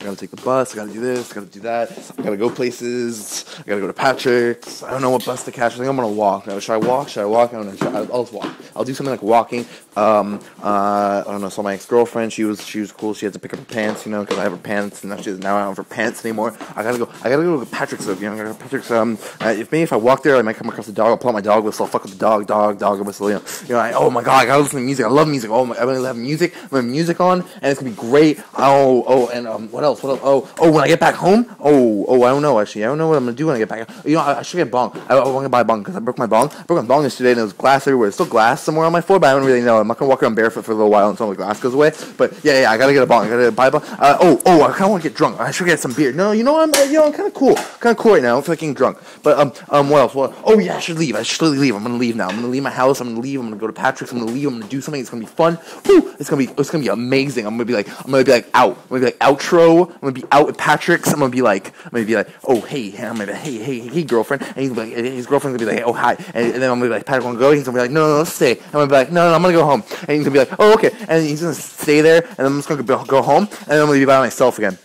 I gotta take the bus. I gotta do this. I gotta do that. I gotta go places. I gotta go to Patrick's. I don't know what bus to catch. I think I'm gonna walk. Should I walk? Should I walk? I don't know. Should I, I'll just walk. I'll do something like walking. Um, uh, I don't know. So my ex girlfriend, she was she was cool. She had to pick up her pants, you know, because I have her pants, and now she's now I don't have her pants anymore. I gotta go. I gotta go to Patrick's. You know, I gotta go to Patrick's. Um, uh, if maybe if I walk there, I might come across the dog. I'll pull out my dog whistle. I'll fuck with the dog, dog, dog whistle. You know, you know. I, oh my god, I gotta listen to music. I love music. Oh my, I'm gonna have music. I'm gonna have music on, and it's gonna be great. Oh, oh, and um, what else? What else? Oh, oh, when I get back home. Oh, oh, I don't know actually. I don't know what I'm gonna do when I get back. You know, I, I should get a bong. I, I want to buy a bong because I broke my bong. I broke my bong yesterday, and there was glass everywhere. There's still glass somewhere on my floor, but I don't really know. I'm not gonna walk around barefoot for a little while until the glass goes away. But yeah, yeah, I gotta get a bong. I gotta buy a bong. Uh, oh, oh, I kind of want to get drunk. I should get some beer. No, you know, I'm, you know, I'm kind of cool, kind of cool right now. I'm fucking drunk. But um, um, what else? What? Oh yeah, I should leave. I should leave. I'm gonna leave now. I'm gonna leave my house. I'm gonna leave. I'm gonna go to Patrick's. I'm gonna leave. I'm gonna do something. It's gonna be fun. Woo! It's gonna be, it's gonna be amazing. I'm gonna be like, I'm gonna be like out. I'm gonna be like outro. I'm gonna be out at Patrick's. I'm gonna be like, I'm gonna be like, oh hey, I'm gonna be like, hey, hey, hey, girlfriend. And he's like, his girlfriend's gonna be like, oh hi. And, and then I'm gonna be like, Patrick, wanna go? He's gonna be like, no, no, let's stay. I'm gonna be like, no, no, I'm gonna go home. And he's gonna be like, oh okay. And he's gonna stay there. And I'm just gonna go, go home. And I'm gonna be by myself again.